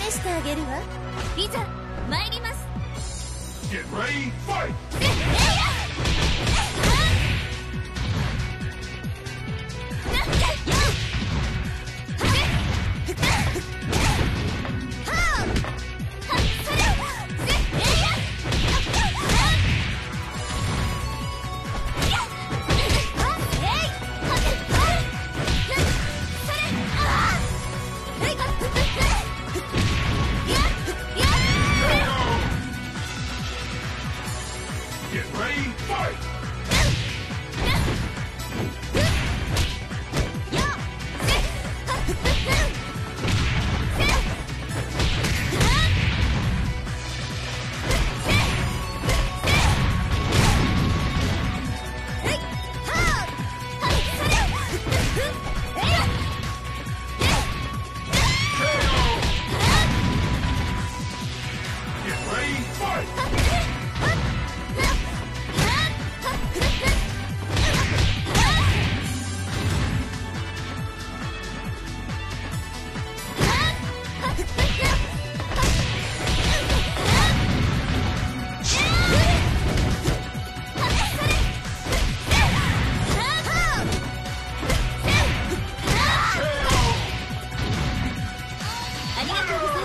試してあげるわ。いざ参ります。Get ready, fight! ありがとうございます。